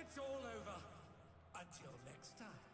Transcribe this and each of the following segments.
It's all over. Until next time.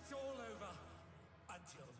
It's all over. Until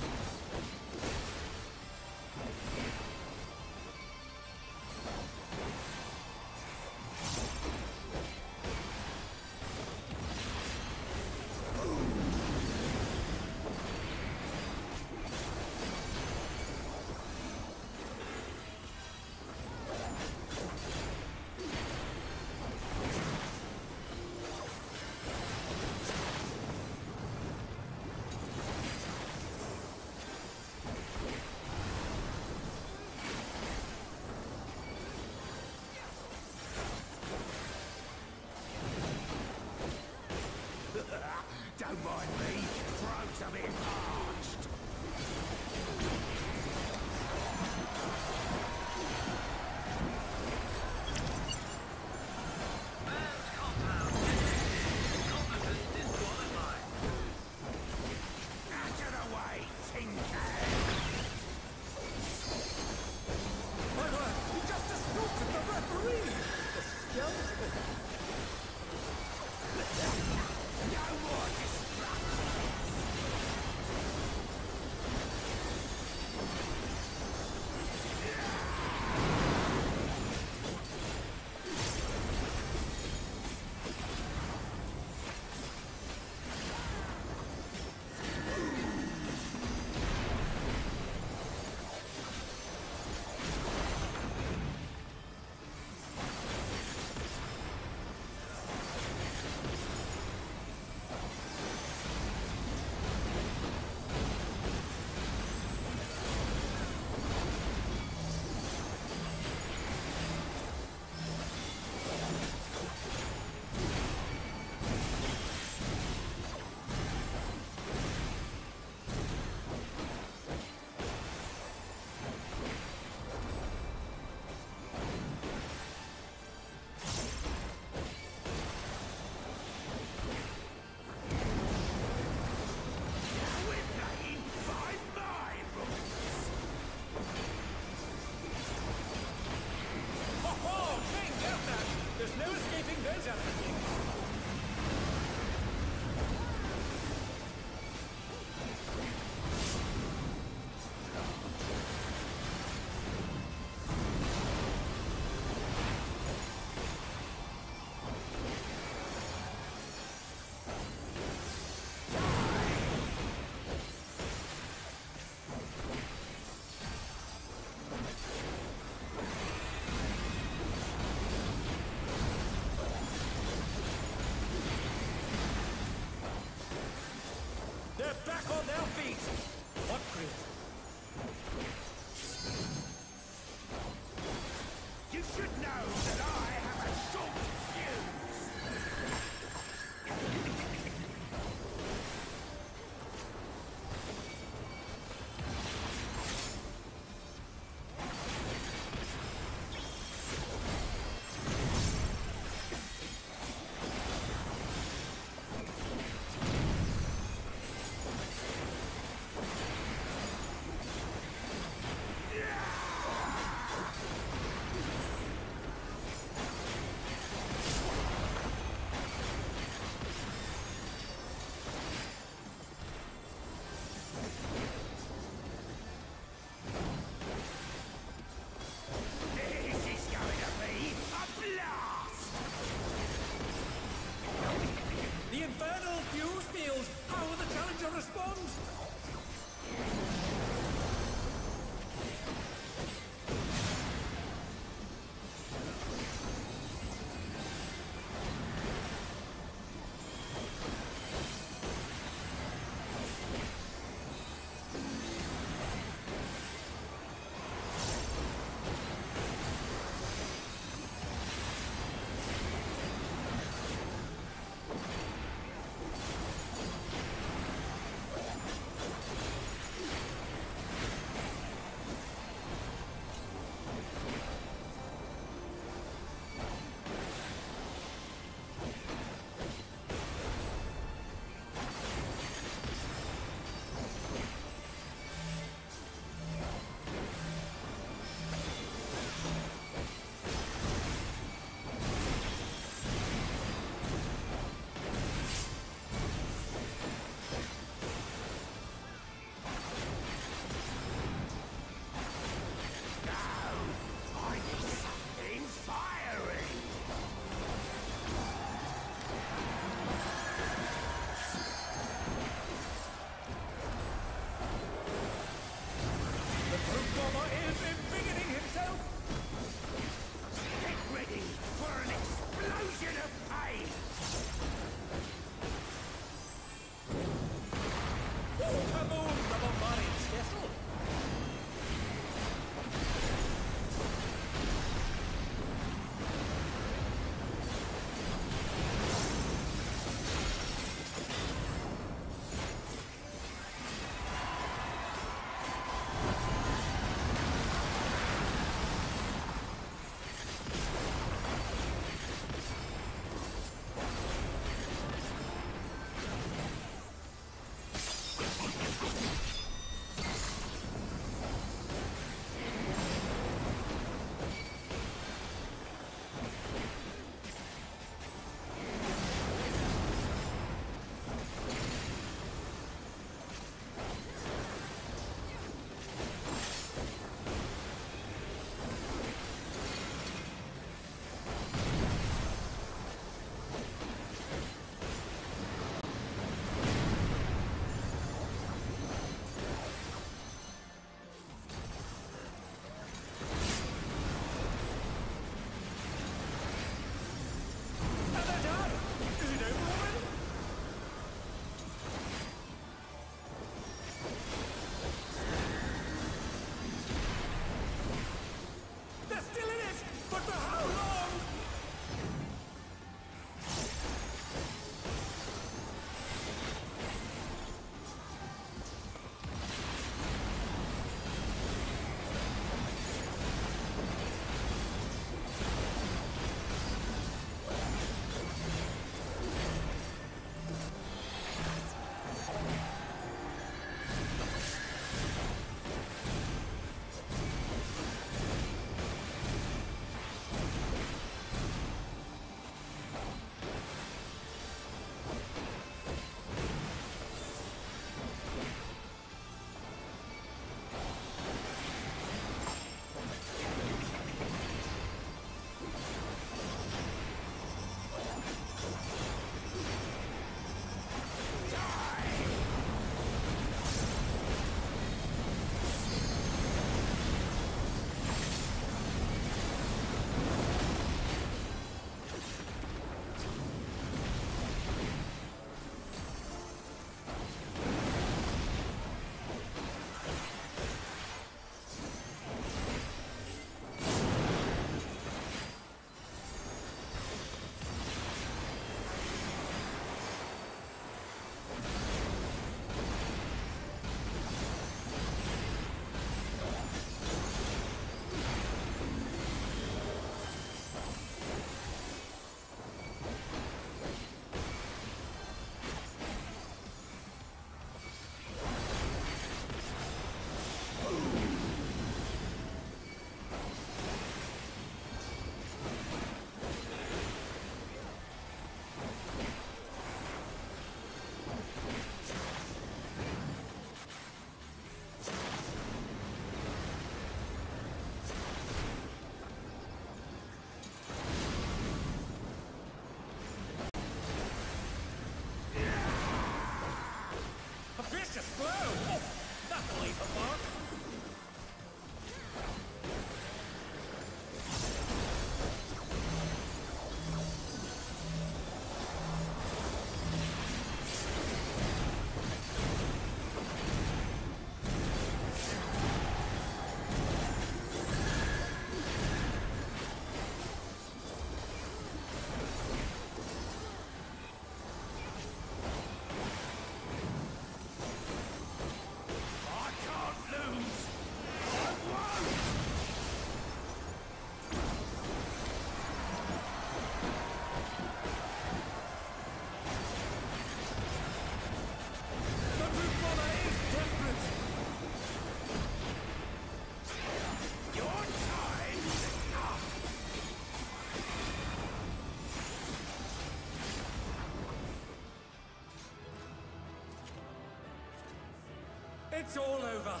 It's all over.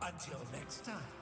Until next time.